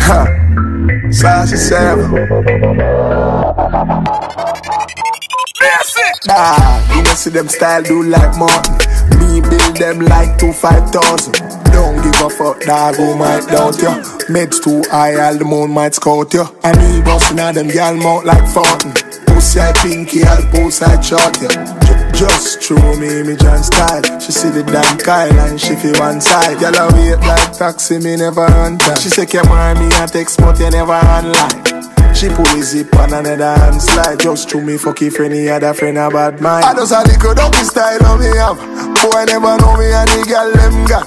Ha. Sassy Seven. Nah, you know see them style do like Martin. Me build them like two five thousand. Don't give a fuck, dog, who might doubt ya. Meds too high, all the moon might scout ya. And me bustin' at them gal mouth like fountain. Pussy I pinky, all pussy I short ya. Ju- Just throw me me and style. She see the damn Kyle and she feel one side. Girl, I wait like taxi, me never on time. She say, come on, me a text, but you never online. She pull the zip on another hand slide Just to me fuck if any other friend a bad mind I just a little dopey style on me have Boy never know me and the girl them got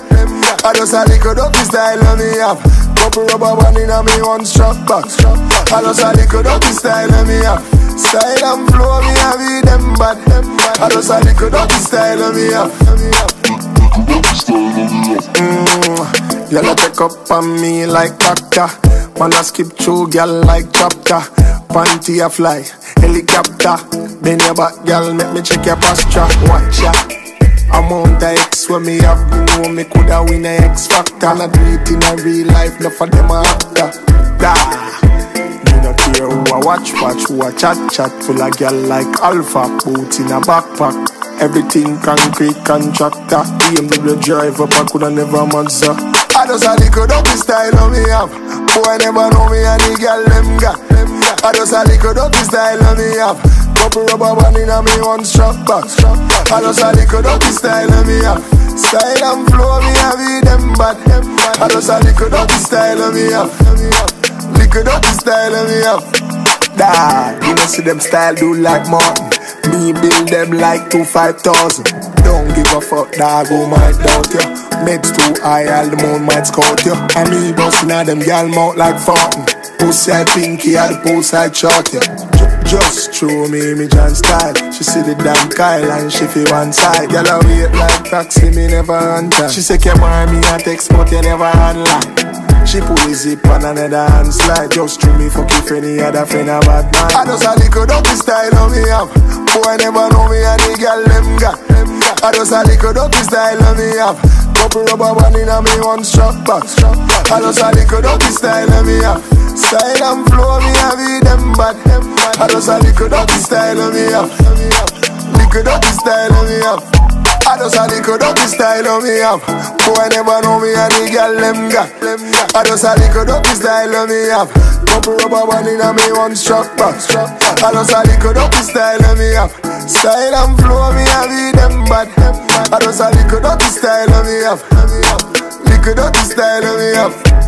I just a little dopey style on me have Couple rubber band in a me one strap back I just a little dopey style on me have Style and flow me have it them bad I just a little dopey style on me up. Mm, Y'all take up on me like doctor. Man, I skip through girl like chapter. Panty a fly, helicopter. Bend your back, girl, make me check your posture. Watch ya. Amount of X when me have, you know me coulda win a X Factor. And I do it in a real life, no for them a actor. Da. I watch, watch who I chat, chat full of girl like Alpha, boots in a backpack. Everything concrete contractor. BMW drive up, I coulda never answer. I just a little dopey style on me have. Boy never know me and the girl them got. I just a little dopey style on me have. Couple rubber band in a me one strap back. I just a little dopey style on me have. Style and flow me have it them bad. I just a little dopey style on me have. Little dopey style on me have. Da, you know see them style do like Martin. Me build them like two five thousand. Don't give a fuck, dog, who might doubt ya. Meds too high, all the moon might scout ya. And me bustin' at them gal mouth like fountain. Pussy I pinky, all the pussy I short ya. Just throw me image John style. She see the damn Kyle and she feel one side. Girl, I wait like taxi, me never on time. She say, come on, me a text, but you never online. She pull the zip on another hand slide Just to me fuck if any other friend a bad man. I just a little dopey style on me have. Boy never know me and the girl them got. I just a little dopey style on me have. Couple rubber band in a me one strap back. I just a little dopey style on me have. Style and flow me have it them bad. I just a little dopey style on me have. Little dopey style on me have I just um. a little dopey style on me have Boy never know me and the girl them got I just a little dopey style on me have Couple rubber band in a me one strap back. I just a little dopey style on me have Style and flow me have it them bad. I just a little dopey style on me have Little dopey style on me have